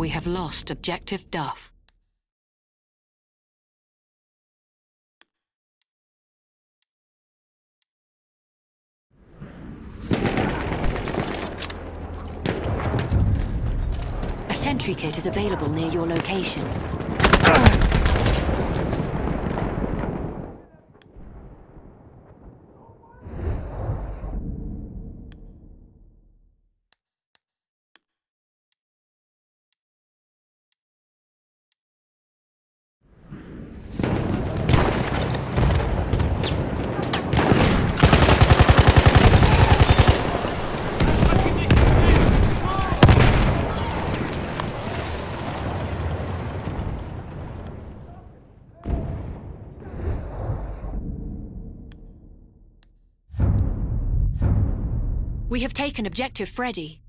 We have lost Objective Duff. A sentry kit is available near your location. We have taken Objective Freddy.